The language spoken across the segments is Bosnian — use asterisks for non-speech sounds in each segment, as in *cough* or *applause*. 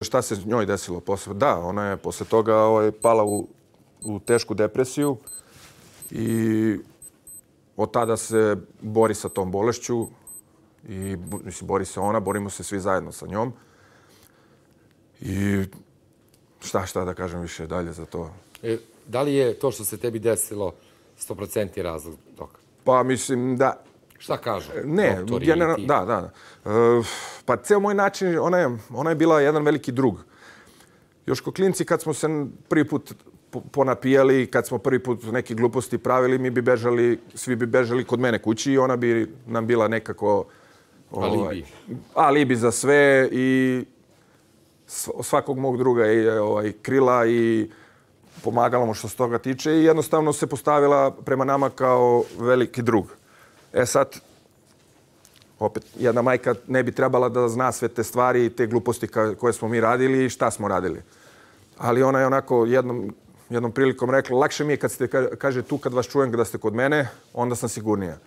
Šta se njoj desilo posle? Da, ona je posle toga ovaj, pala u, u tešku depresiju i od tada se bori sa tom bolešću i mislim, bori se ona, borimo se svi zajedno sa njom. I šta, šta da kažem više dalje za to? E, da li je to što se tebi desilo 100% razlog toga? Pa mislim da Šta kažu? Ne, generalno, da, da. Uh, pa ceo moj način, ona je, ona je bila jedan veliki drug. Još ko klinci, kad smo se prvi put ponapijali, kad smo prvi put neke gluposti pravili, mi bi bežali, svi bi bežali kod mene kući i ona bi nam bila nekako... Ovaj, alibi. Alibi za sve i svakog mog druga je ovaj, krila i pomagala mu što se toga tiče i jednostavno se postavila prema nama kao veliki drug. E sad, opet, jedna majka ne bi trebala da zna sve te stvari i te gluposti koje smo mi radili i šta smo radili. Ali ona je onako jednom, jednom prilikom rekla, lakše mi je kad ste, kaže, tu kad vas čujem da ste kod mene, onda sam sigurnija.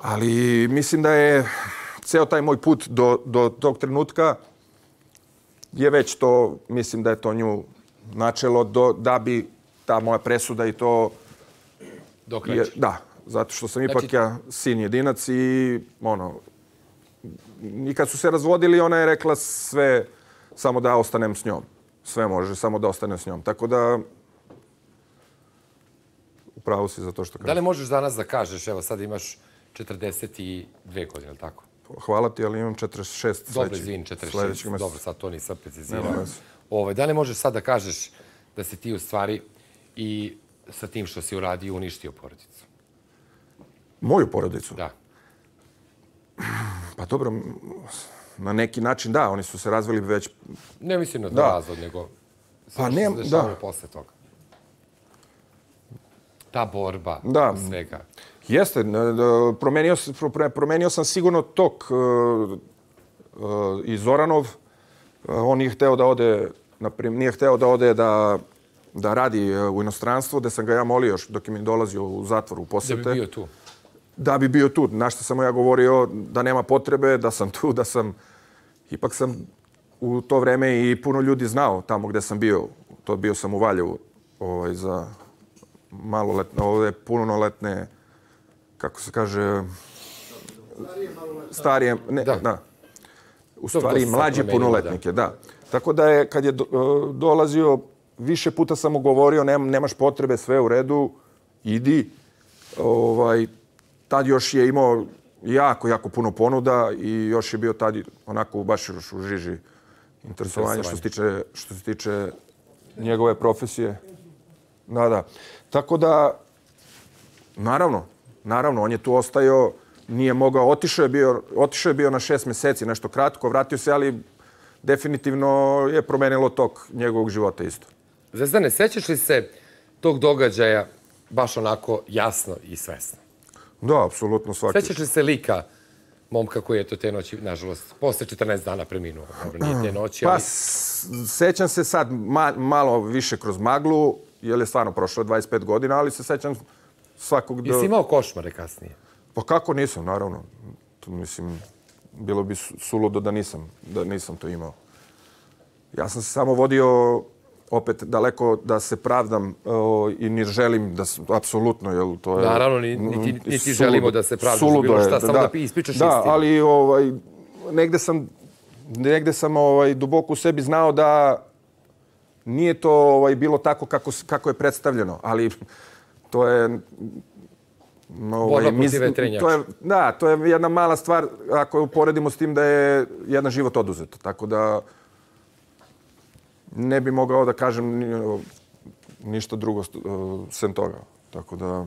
Ali mislim da je ceo taj moj put do, do tog trenutka je već to, mislim da je to nju načelo do, da bi ta moja presuda i to... Dok je, Da, zato što sam ipak znači... ja sin jedinac i ono, i kad su se razvodili, ona je rekla sve samo da ostanem s njom. Sve može, samo da ostanem s njom. Tako da, upravo si za to što kažeš. Da li možeš danas da kažeš, evo sad imaš 42 godine, ili tako? Hvala ti, ali imam 46 Dobro, izvin, 46. Dobro, sad to nisam precizirao. Ove, ovaj, da li možeš sad da kažeš da si ti u stvari i sa tim što si uradio uništio porodicu? Moju porodicu? Da. Pa dobro, na neki način da, oni su se razvili već... Ne mislim na da. razvod, nego pa ne, da. posle toga. Ta borba da. svega. Jeste, promenio, promenio sam sigurno tok uh, uh, i Zoranov. Uh, on nije hteo da ode, naprim, nije hteo da ode da, da radi u inostranstvu, da sam ga ja molio još dok je mi dolazio u zatvor u posete. Da bi bio tu da bi bio tu. Na što sam ja govorio da nema potrebe, da sam tu, da sam... Ipak sam u to vreme i puno ljudi znao tamo gde sam bio. To bio sam u Valjevu ovaj, za maloletne, ovde punoletne, kako se kaže... Starije, ne, da. da. U stvari, mlađe punoletnike, da. Tako da je, kad je dolazio, više puta sam mu govorio, nemaš potrebe, sve u redu, idi. Ovaj, tad još je imao jako, jako puno ponuda i još je bio tad onako baš još u žiži interesovanja što se tiče, što se tiče njegove profesije. Da, da. Tako da, naravno, naravno, on je tu ostajao, nije mogao, otišao je bio, otišao je bio na šest mjeseci, nešto kratko, vratio se, ali definitivno je promenilo tok njegovog života isto. Zvezdane, sećaš li se tog događaja baš onako jasno i svesno? Da, apsolutno svaki. Svećaš li se lika momka koji je to te noći, nažalost, posle 14 dana preminuo? Dobro, nije te noći, pa, ali... Pa, sećam se sad ma, malo više kroz maglu, jer je stvarno prošlo 25 godina, ali se sećam svakog... Do... Jesi imao košmare kasnije? Pa kako nisam, naravno. To, mislim, bilo bi suludo da nisam, da nisam to imao. Ja sam se samo vodio opet daleko da se pravdam o, i ne želim da apsolutno je to je naravno niti niti želimo da se pravdamo bilo šta samo da, da ispričaš da, istinu. Da, ali ovaj negde sam negde sam ovaj duboko u sebi znao da nije to ovaj bilo tako kako kako je predstavljeno, ali to je ovaj, mis, to je da, to je jedna mala stvar ako je uporedimo s tim da je jedan život oduzet. Tako da ne bi mogao da kažem ništa drugo sem toga. Tako da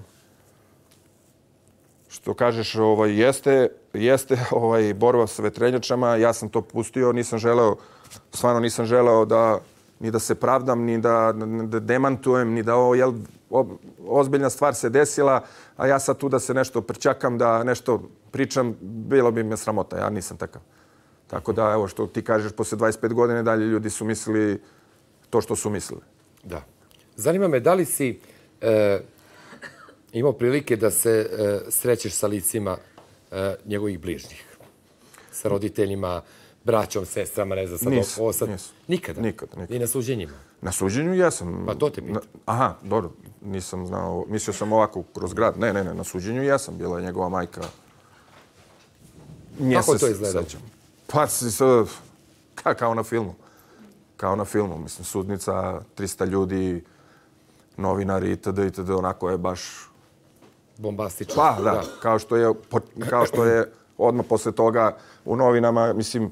što kažeš, ovaj jeste jeste *laughs* ovaj borba sa vetrenjačama, ja sam to pustio, nisam želeo stvarno nisam želeo da ni da se pravdam, ni da, da demantujem, ni da ovo, jel, ozbiljna stvar se desila, a ja sad tu da se nešto prčakam, da nešto pričam, bilo bi me sramota, ja nisam takav. Tako da, evo što ti kažeš, posle 25 godine dalje ljudi su mislili to što su mislili. Da. Zanima me, da li si e, imao prilike da se e, srećeš sa licima e, njegovih bližnjih? Sa roditeljima, braćom, sestrama, ne znam sad Nis, ovo sad? nis. Nikada? Nikad, nikad. I na suđenjima? Na suđenju jesam. Pa to te pitam. Na- Aha, dobro. Nisam znao. Mislio sam ovako kroz grad. Ne, ne, ne. Na suđenju jesam. Bila je njegova majka. Nje Kako se to izgledalo? sećam. Pa, si kao na filmu. Kao na filmu. Mislim, sudnica, 300 ljudi, novinari itd. itd. Onako je baš... Bombastično. Pa, da. Kao što je, kao što je odmah posle toga u novinama, mislim,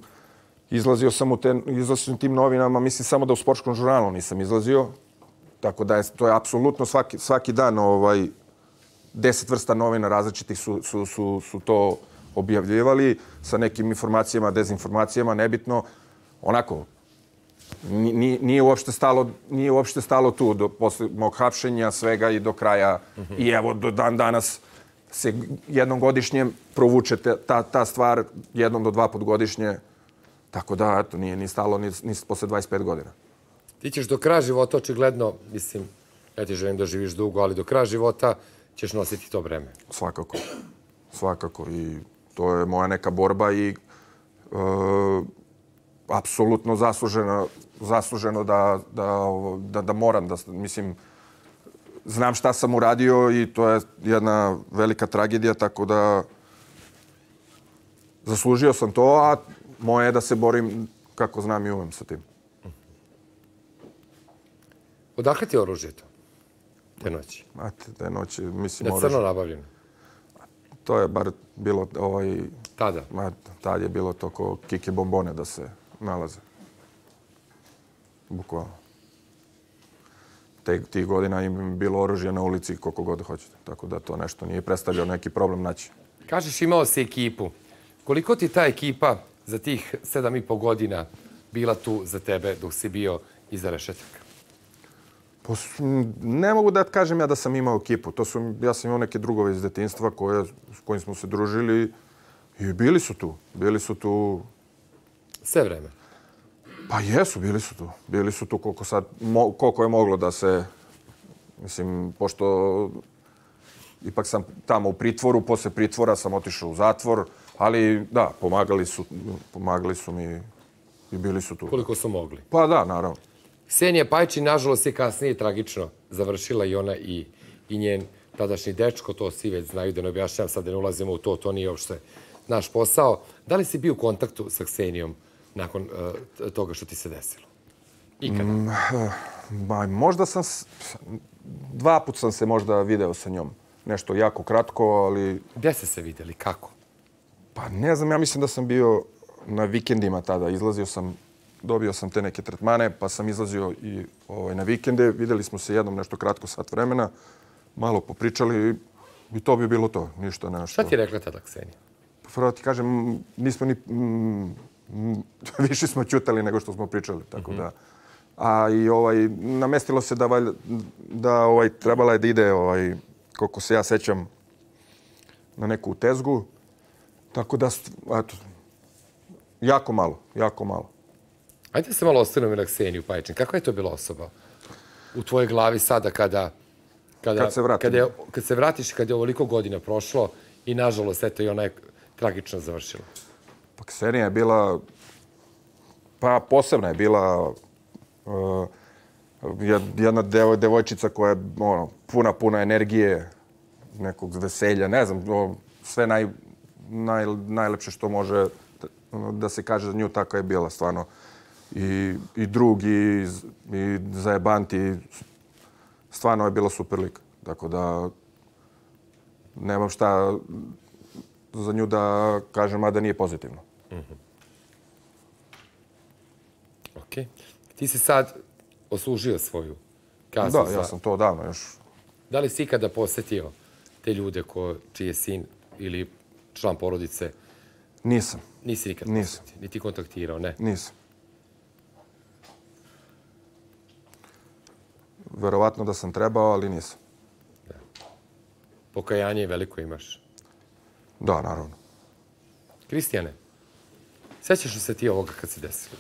izlazio sam u te, izlazio u tim novinama, mislim samo da u sportskom žurnalu nisam izlazio. Tako da je, to je apsolutno svaki, svaki dan ovaj, deset vrsta novina različitih su, su, su, su to objavljivali sa nekim informacijama, dezinformacijama, nebitno. Onako, ni- ni- nije uopšte stalo, nije uopšte stalo tu do posle mog hapšenja svega i do kraja. I evo do dan danas se jednom godišnje provuče ta, ta stvar jednom do dva put godišnje. Tako da, eto, nije ni stalo ni, ni posle 25 godina. Ti ćeš do kraja života, očigledno, mislim, ja ti želim da živiš dugo, ali do kraja života ćeš nositi to breme. Svakako. Svakako. I to je moja neka borba i e, apsolutno zasluženo, zasluženo da, da, da, da moram da, mislim, znam šta sam uradio i to je jedna velika tragedija, tako da zaslužio sam to, a moje je da se borim kako znam i umem sa tim. Odakle ti je oružje to? Te noći. Znate, te noći, mislim, Na moraš, crno nabavljeno. to je bar bilo ovaj, Tada. Ma, tad je bilo to ko kike bombone da se nalaze. Bukvalno. Te, tih godina im bilo oružje na ulici koliko god hoćete. Tako da to nešto nije predstavljao neki problem naći. Kažeš imao si ekipu. Koliko ti ta ekipa za tih sedam i po godina bila tu za tebe dok si bio iza rešetaka? Pa, ne mogu da kažem ja da sam imao ekipu. To su, ja sam imao neke drugove iz detinstva koje, s kojim smo se družili i bili su tu. Bili su tu Sve vreme. Pa jesu, bili su tu. Bili su tu koliko, sad, mo, koliko je moglo da se... Mislim, pošto ipak sam tamo u pritvoru, posle pritvora sam otišao u zatvor, ali da, pomagali su, pomagali su mi i bili su tu. Koliko su mogli. Pa da, naravno. Ksenija Pajčin, nažalost, je kasnije tragično završila i ona i, i njen tadašnji dečko. To svi već znaju da ne objašnjam, sad da ne ulazimo u to, to nije uopšte naš posao. Da li si bio u kontaktu sa Ksenijom nakon uh, toga što ti se desilo? Ikada? Ma, možda sam... Dva put sam se možda video sa njom. Nešto jako kratko, ali... Gde ste se vidjeli? Kako? Pa ne znam, ja mislim da sam bio na vikendima tada. Izlazio sam, dobio sam te neke tretmane, pa sam izlazio i ovaj, na vikende. Videli smo se jednom nešto kratko sat vremena, malo popričali i, i to bi bilo to. Ništa nešto. Šta ti je rekla tada Ksenija? Prvo ti kažem, nismo ni... Mm, mm, *laughs* više smo čutali nego što smo pričali, tako da... A i ovaj, namestilo se da, valj, da ovaj, trebala je da ide, ovaj, koliko se ja sećam, na neku tezgu. Tako da, eto, jako malo, jako malo. Ajde se malo ostanemo na Kseniju Pajčin. Kakva je to bila osoba u tvojoj glavi sada kada... Kada, Kad se vratim. Kada je, kad se vratiš, kada je ovoliko godina prošlo i nažalost, eto i ona je tragično završila. Pa Ksenija je bila, pa posebna je bila uh, jedna devoj, devojčica koja je ono, puna, puna energije, nekog veselja, ne znam, o, sve naj, naj, najlepše što može ono, da se kaže za nju, tako je bila stvarno. I, i drug, i, i zajebant, stvarno je bila super lik. Tako da nemam šta za nju da kažem, a da nije pozitivno. Ok. Ti si sad oslužio svoju kaznu. Da, za- ja sam to davno još. Da li si ikada posetio te ljude ko, čiji je sin ili član porodice? Nisam, Nisi nikad Nisam. posetio, niti kontaktirao, ne? nisam. Verovatno da sam trebao, ali nisam. Pokajanje veliko imaš. Da, naravno. Kristijane, sećaš li se ti ovoga kad se desilo?